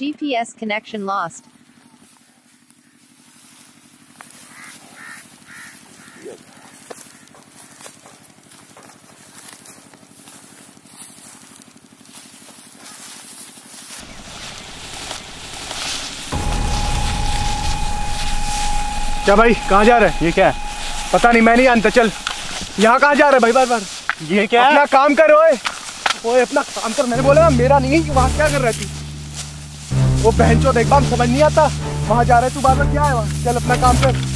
GPS connection lost. क्या भाई कहाँ जा रहे हैं? ये क्या है? पता नहीं मैं नहीं जानता। चल यहाँ कहाँ जा रहे हैं भाई बार बार ये क्या अपना है? काम कर ओए। ओए अपना काम कर। मैंने बोला ना मेरा नहीं है वहाँ क्या कर रहा थी वो बहन चो देख समझ नहीं आता, वहाँ जा रहे तू बार क्या है वहाँ? चल अपना काम कर।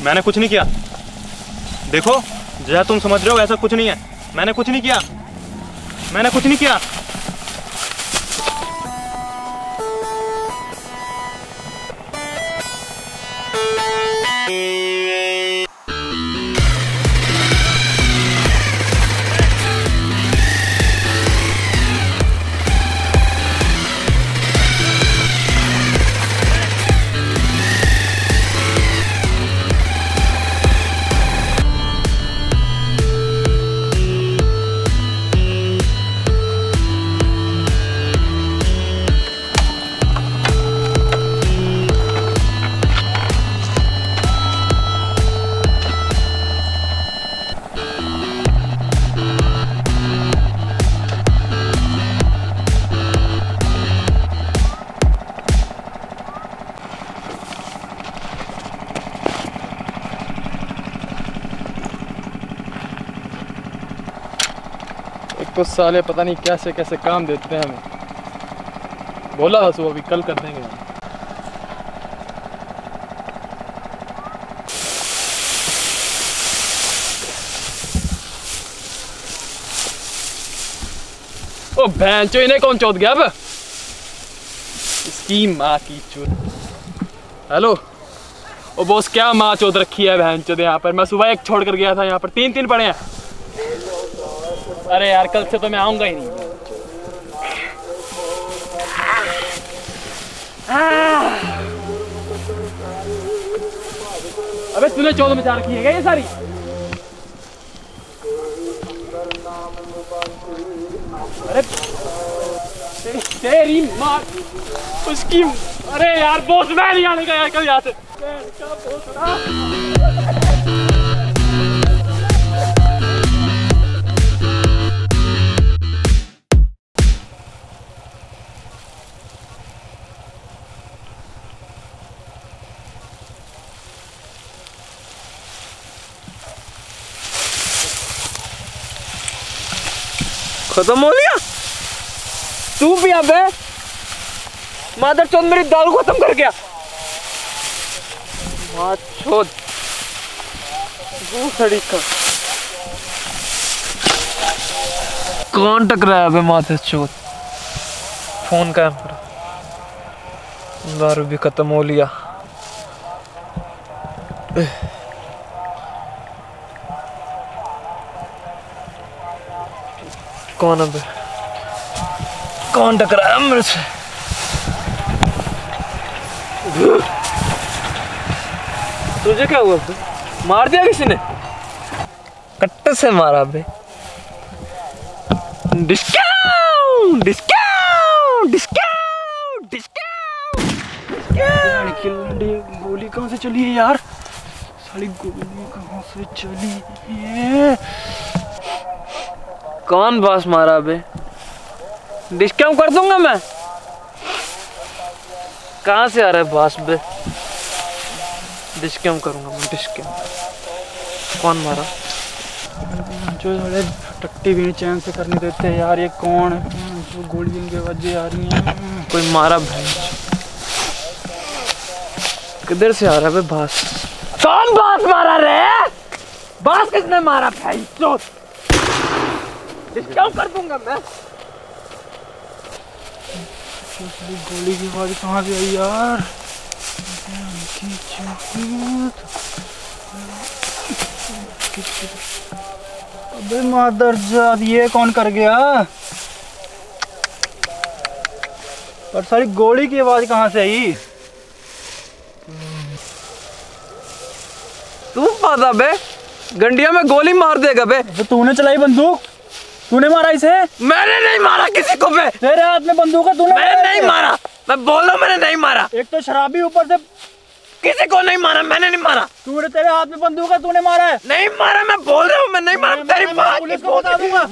मैंने कुछ नहीं किया। देखो, जैसा तुम समझ रहे हो ऐसा कुछ नहीं है। मैंने कुछ नहीं किया। मैंने कुछ नहीं किया। तो साले पता नहीं कैसे कैसे काम देते हैं हमें। बोला था सुबह अभी कल कर देंगे। ओ, बहन चो, इन्हें कौन चौथ गया अब? इसकी माँ की चूत हेलो? ओ, बॉस, क्या माँ चौथ रखी है बहन चौथ यहाँ पर? मैं सुबह एक छोड़ कर गया था यहाँ पर। तीन तीन पड़े हैं। अरे यार, कल से तो मैं आऊँगा ही नहीं। अबे, तूने चौदह में चार की है क्या ये सारी? अरे, तेरी तेरी माँ उसकी अरे यार, बॉस मैं नहीं आने का यार कल यहाँ से। खत्म हो गया तू भी अबे मादर चौथ मेरी दाल खत्म कर गया। कौन टकराया अबे माथे चौथ फ़ोन का दारू भी खत्म हो लिया। कौन अब? कौन टकराया मेरे से? तुझे क्या हुआ? बे? मार दिया किसी ने? कट्टे से मारा बे। Discount discount discount discount. गोली कहाँ से चली है यार? साली गोली कहाँ से चली है? कौन बॉस मारा बे डिस्काउंट कर दूँगा मैं? कहाँ से आ रहा है बॉस बे डिस्काउंट करूँगा मैं? डिस्काउंट कौन मारा? जो थोड़े टट्टी भी चैन से करने देते हैं यार ये कौन है? जो गोली इनके वजह आ रही हैं। कोई मारा भाई? किधर से आ रहा है बे बास? कौन बास मारा रे? बास किसने मारा भाई? चोट डिस्काउंट कर दूँगा मैं? गोली की आवाज़ कहाँ से आई यार? अबे मादर जात ये कौन कर गया? और सारी गोली की आवाज़ कहाँ से आई? तू पता बे। गंडिया में गोली मार देगा बे। तो तूने चलाई बंदूक? तूने मारा इसे? मैंने नहीं मारा किसी को मैं तेरे हाथ में बंदूक है तूने मैंने नहीं मारा। मैं बोल रहा हूँ मैंने नहीं मारा। एक तो शराबी ऊपर से किसी को नहीं मारा मैंने नहीं मारा। तूने तेरे हाथ में बंदूक है तूने मारा है। नहीं मारा मैं बोल रहा हूँ मैं नहीं मारा। तेरी मैं को बता दूँगा।